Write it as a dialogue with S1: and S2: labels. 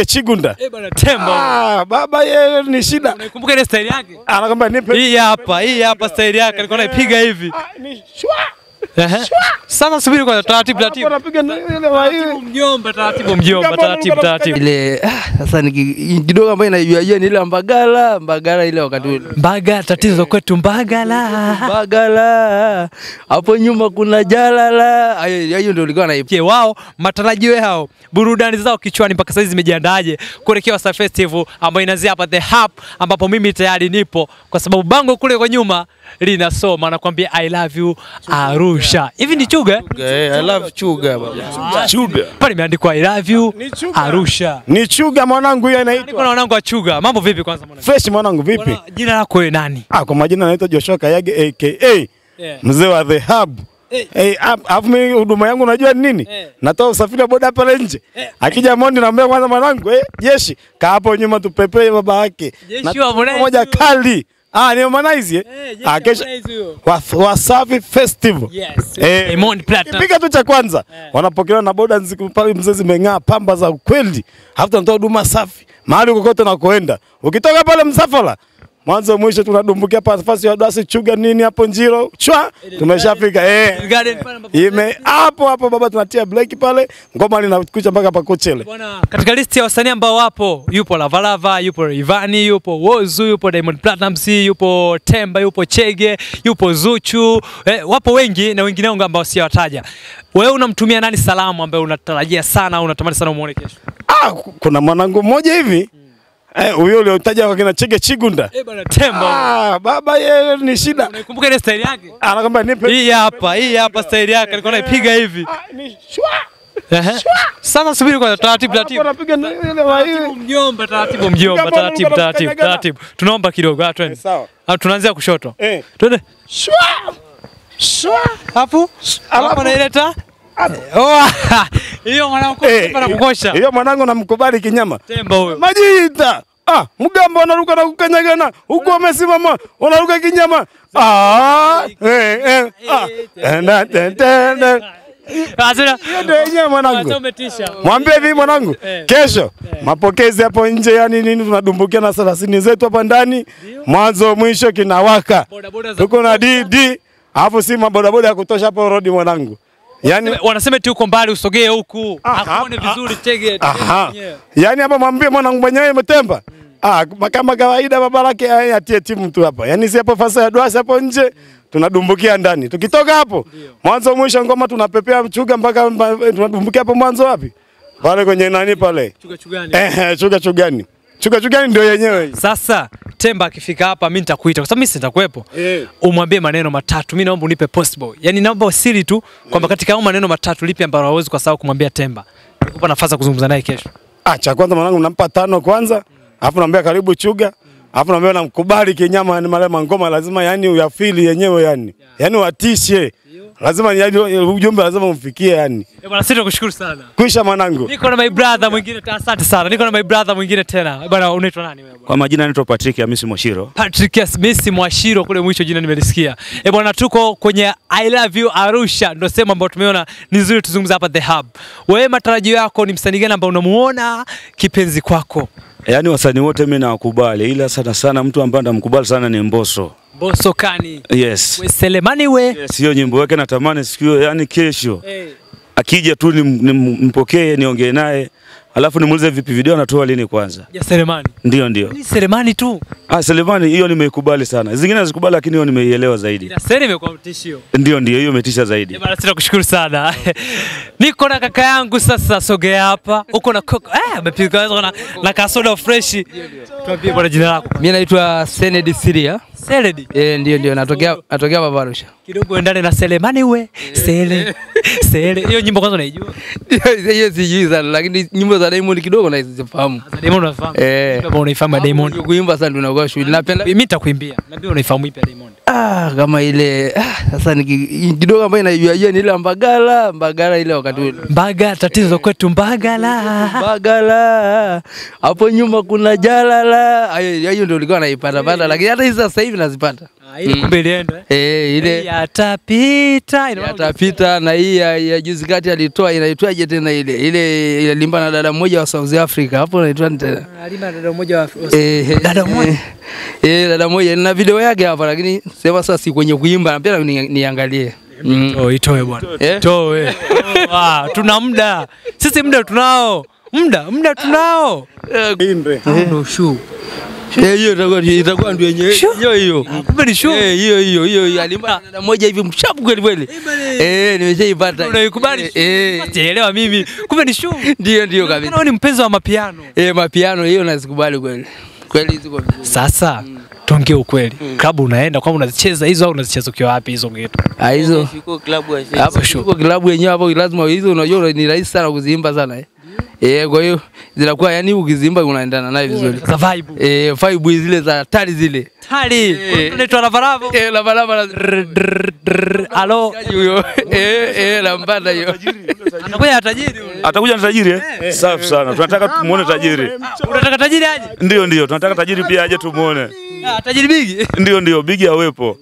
S1: Chigunda.
S2: Eh bana Tembo.
S1: Ah, baba yeye ni shida.
S2: Unaikumbuka ile style yake?
S1: Anakwambia nipe.
S2: Hii hapa, hii hapa style yake alikuwa anaipiga hivi.
S1: Ah, ni shwa.
S2: Sasa subiri kwanza taratibu taratibu.
S1: anapiga na ile wa hivi.
S2: Mjomba taratibu mjomba taratibu taratibu.
S3: ile ah, sasa ni ki- kidogo ambayo inaijua ni ile Mbagala Mbagala ile wakati ule
S2: Mbaga tatizo kwetu Mbagala.
S3: Mbagala hapo nyuma kuna Jalala Hayo- hiyo ndio ilikuwa naipa
S2: Je, wao matarajio yao burudani zao kichwani mpaka sasa zimejiandaje kuelekea Wasafi Festival ambayo inaanzia hapa The Hub ambapo mimi tayari nipo kwa sababu bango kule kwa nyuma linasoma nakwambia I love you Arusha. Hivi ni chuga? eh?
S3: I love chuga baba
S1: Chuga.
S2: Pale imeandikwa I love you
S1: Ni chuga.
S2: Arusha.
S1: Ni chuga mwanangu hiyo
S2: Niko na
S1: mwanangu
S2: wanangu wa chuga. Mambo vipi kwanza mwanangu?
S1: Fresh mwanangu vipi?
S2: Jina lako wewe nani?
S1: Ah, kwa majina naitwa Joshua Kayage aka
S2: Yeah.
S1: mzee wa The Hub.
S2: Hey,
S1: Eh, hap- alafu mimi huduma yangu unajua ni nini?
S2: Hey.
S1: Natoa usafiri wa boda pale nje. Akija Mondi naambia kwanza mwanangu, eh, jeshi kaa hapo nyuma tupepee baba yake.
S2: Jeshi wa
S1: moja kali. Ah, ni Harmonize eh?
S2: Eh, jeshi
S1: Ah, kesho Wasafi Festival.
S2: Yes.
S1: Eh,
S2: Diamond Platinum.
S1: Piga tu cha kwanza. Wanapokelewa na boda nziki pale mzee zimeng'aa pamba za ukweli. Halafu tunatoa huduma safi. Mahali kokote kuenda. Ukitoka pale msafara mwanzo mwisho tunadumbukia pa nafasi ya dasi chuga nini hapo njiro? Chwa! Tumeshafika eh.
S2: Garden pale
S1: ime hapo hapo baba tunatia break pale ngoma linakucha mpaka pakochele
S2: Bwana, katika listi ya wasanii ambao wapo yupo Lavalava, yupo Rayvanny, yupo Wozu, yupo Diamond Platnumz, yupo Temba, yupo Chege, yupo Zuchu, eh, wapo wengi na wengineo ambao siwataja. Wewe unamtumia nani salamu ambaye unatarajia sana au unatamani sana umuone kesho?
S1: ah kuna mwanangu mmoja hivi. eh huyo uliotaja kwa kina chege chigunda
S2: Eh bana Tembo.
S1: ah baba yeye ni shida
S2: Unakumbuka ile style yake?
S1: anakwambia nipe
S2: Hii hapa, hii hapa style yake alikuwa anaipiga hivi.
S1: ah ni shwa
S2: Sasa subiri kwanza taratibu taratibu.
S1: anapiga
S2: Mjomba taratibu mjomba taratibu taratibu taratibu. Tunaomba kidogo, ah twende.
S1: sawa
S2: Ah tunaanzia kushoto.
S1: eh
S2: Twende.
S1: shwa shwa
S2: Hapo?
S1: Alafu-
S2: naileta? Oh, hiyo mwanangu
S1: hey,
S2: kwa na kukosha.
S1: hiyo mwanangu namkubali kinyama
S2: Tembo huyo.
S1: Majita. Ah, mgambo anaruka na kukanyagana. Huko amesimama unaruka kinyama. Ah, eh eh. Ah. Ndio mwanangu. Mwambie hivi mwanangu,
S2: Eh.
S1: kesho mapokezi hapo nje, yani nini, tunadumbukia na thelathini zetu hapa ndani, mwanzo mwisho kinawaka, tuko na DD, alafu si mabodaboda ya kutosha hapo rodi mwanangu, yani
S2: wanasema eti uko mbali usogee huku.
S1: Aha,
S2: Akuone vizuri tege. tege
S1: Aha.
S2: Yani
S1: Yaani hapa mwambie mwanangu mwenyewe umetemba. Ah, kama kawaida baba lake atie timu tu hapa. Yaani si hapo fasa ya duasi hapo nje tunadumbukia ndani. Tukitoka hapo mwanzo mwisho ngoma tunapepea mchuga mpaka tunadumbukia hapo mwanzo wapi? Pale kwenye nani pale?
S2: Chuga chugani.
S1: Eh, chuga chugani. Chuga ni ndio yenyewe.
S2: Sasa Temba akifika hapa mimi nitakuita kwa sababu mimi sitakuepo.
S1: Yeah.
S2: Umwambie maneno matatu. Mimi naomba unipe possible. Yaani naomba usiri tu kwamba katika hayo maneno matatu lipi ambalo hawezi kwa sababu kumwambia Temba. Nikupa nafasi ya kuzungumza naye kesho.
S1: Ah, cha kwanza mwanangu nampa tano kwanza. Alafu mm. naambia karibu chuga. Alafu naambia namkubali kinyama yani male mangoma lazima yani uyafili yenyewe yani. Yani watishe. Lazima ujumbe lazima umfikie yani.
S2: Eh bwana sisi tunakushukuru sana.
S1: Kwisha mwanangu.
S2: Niko na my brother mwingine tena, asante sana. Niko na my brother mwingine tena. Bwana unaitwa nani wewe? bwana?
S4: Kwa majina naitwa Patrick Hamisi Mwashiro.
S2: Patrick Hamisi Mwashiro kule mwisho jina nimelisikia. Eh bwana tuko kwenye I love you Arusha ndio sema ambayo tumeona ni nzuri tuzungumze hapa The Hub. Wewe matarajio yako ni msanii gani ambao unamuona kipenzi kwako?
S4: Yaani wasanii wote mimi nawakubali, ila sana sana mtu ambaye namkubali sana ni Mbosso.
S2: Boso Kani.
S4: Yes.
S2: We Selemani we.
S4: Yes, hiyo nyimbo yake natamani siku hiyo, yani kesho
S2: Hey.
S4: akija tu nim- nim- nimpokee niongee naye, alafu nimuulize vipi video anatoa lini kwanza.
S2: Ya Selemani.
S4: Ndio ndio.
S2: Ni Selemani tu.
S4: Ah, Selemani hiyo nimeikubali sana. Zingine nazikubali lakini hiyo nimeielewa zaidi.
S2: Ila Sele imekuwa mtishio.
S4: Ndio ndio, hiyo imetisha zaidi.
S2: Eh bwana sisi tunakushukuru sana. Niko na kaka yangu sasa sogea hapa. Uko na koko. Eh amepiga na, na kasoda fresh. Tuambie bwana jina lako.
S3: mimi naitwa Senedi Siria
S2: Senedi.
S3: eh ndio ndio natokea natokea baba Arusha
S2: kidogo endane na Selemani we Sele Sele. Hiyo nyimbo kwanza unaijua?
S3: hiyo sijui sana lakini nyimbo za Diamond kidogo nazifahamu
S2: Za Diamond unafahamu?
S3: Eh.
S2: Kama unaifahamu Diamond.
S3: Kuimba sana ndio unakuwa shughuli napenda
S2: Mimi nitakuimbia. Naambia unaifahamu ipi ya Diamond?
S3: ah kama ile ah, sasa ni kidogo ambayo inaijua ni ile Mbagala Mbagala ile wakati ule
S2: Mbaga tatizo kwetu Mbagala.
S3: Mbagala hapo nyuma kuna Jalala hiyo ndio ulikuwa naipata pata lakini hata hizi sasa hivi nazipata
S2: Ah, Ili kumbe ilienda.
S3: eh ile
S2: Ya yatapita.
S3: Yatapita na hii ya, ya juzi kati alitoa inaitwaje tena ile ile ile limba na dada mmoja wa South Africa hapo inaitwa tena
S2: Halima dada mmoja wa
S3: Eh,
S2: Dada mmoja?
S3: eh, eh, dada moja na video yake hapa, lakini sema sasa si kwenye kuimba, napenda ni, niangalie mm.
S2: Oh, itoe bwana.
S3: itoe
S2: Toe. Oh, ah, tuna muda. Sisi muda tunao. Muda, muda tunao.
S1: Inde.
S2: Ndo shoe.
S3: Eh, hiyo itakuwa itakuwa ndio yenyewe hiyo hiyo
S2: Kumbe ni show.
S3: Eh, hiyo hiyo hiyo hiyo na moja hivi mshapu kweli kweli. Eh, nimeshaipata.
S2: Unaikubali?
S3: Eh, eh,
S2: Sielewa mimi. Kumbe ni show.
S3: ndio ndio kabisa.
S2: Wewe ni mpenzi wa mapiano.
S3: Eh, mapiano hiyo nazikubali kweli. Kweli ziko vizuri.
S2: Sasa tuongee ukweli. Klabu unaenda kwamba unazicheza hizo au unazicheza ukiwa wapi hizo ngeto?
S3: Ah, hizo hapo klabu yenyewe hapo lazima hizo unajua ni rahisi sana kuziimba sana eh. Eh, kwa hiyo zinakuwa yani ukizimba unaendana naye vizuri.
S2: Za vibe.
S3: Eh, vibe zile za tari zile.
S2: Tali.
S3: Eh.
S2: Unaitwa Lavaravo.
S3: Eh, lava lava na
S2: Drr, drr, drr. Alo.
S3: huyo. Eh, eh, nampata hiyo.
S2: Anakuja tajiri yule.
S4: Atakuja ni tajiri eh? Safi sana. Tunataka tumuone tajiri.
S2: Unataka tajiri aje?
S4: Ndio ndio, tunataka tajiri pia aje tumuone.
S2: Ah, tajiri bigi.
S4: Ndio ndio, bigi awepo.